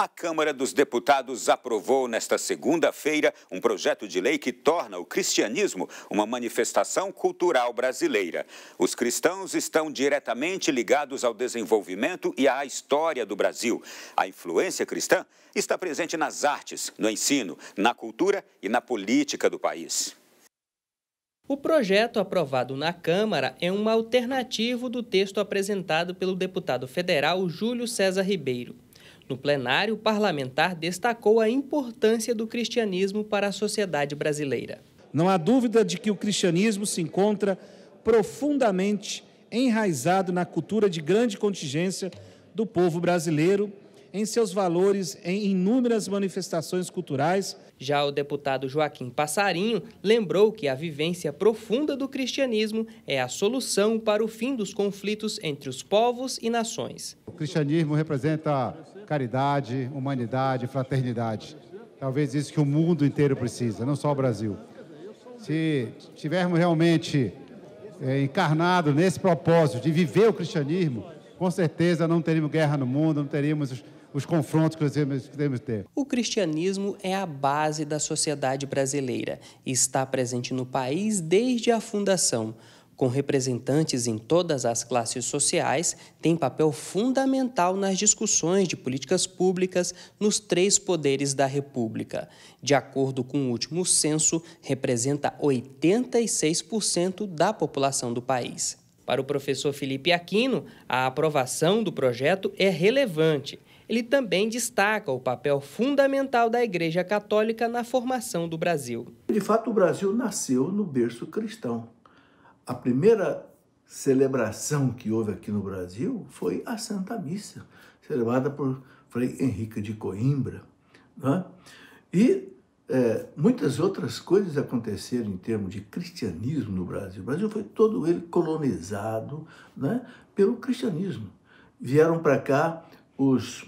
A Câmara dos Deputados aprovou nesta segunda-feira um projeto de lei que torna o cristianismo uma manifestação cultural brasileira. Os cristãos estão diretamente ligados ao desenvolvimento e à história do Brasil. A influência cristã está presente nas artes, no ensino, na cultura e na política do país. O projeto aprovado na Câmara é um alternativo do texto apresentado pelo deputado federal Júlio César Ribeiro. No plenário, o parlamentar destacou a importância do cristianismo para a sociedade brasileira. Não há dúvida de que o cristianismo se encontra profundamente enraizado na cultura de grande contingência do povo brasileiro, em seus valores em inúmeras manifestações culturais. Já o deputado Joaquim Passarinho lembrou que a vivência profunda do cristianismo é a solução para o fim dos conflitos entre os povos e nações. Cristianismo representa caridade, humanidade, fraternidade. Talvez isso que o mundo inteiro precisa, não só o Brasil. Se tivermos realmente é, encarnado nesse propósito de viver o cristianismo, com certeza não teríamos guerra no mundo, não teríamos os, os confrontos que devemos ter. O cristianismo é a base da sociedade brasileira e está presente no país desde a fundação com representantes em todas as classes sociais, tem papel fundamental nas discussões de políticas públicas nos três poderes da República. De acordo com o último censo, representa 86% da população do país. Para o professor Felipe Aquino, a aprovação do projeto é relevante. Ele também destaca o papel fundamental da Igreja Católica na formação do Brasil. De fato, o Brasil nasceu no berço cristão a primeira celebração que houve aqui no Brasil foi a Santa Missa, celebrada por Frei Henrique de Coimbra. Né? E é, muitas outras coisas aconteceram em termos de cristianismo no Brasil. O Brasil foi todo ele colonizado né, pelo cristianismo. Vieram para cá os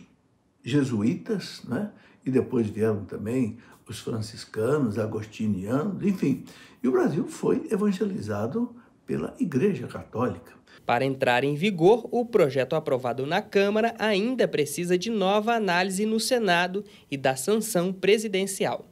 jesuítas, né, e depois vieram também os franciscanos, agostinianos, enfim. E o Brasil foi evangelizado pela Igreja Católica. Para entrar em vigor, o projeto aprovado na Câmara ainda precisa de nova análise no Senado e da sanção presidencial.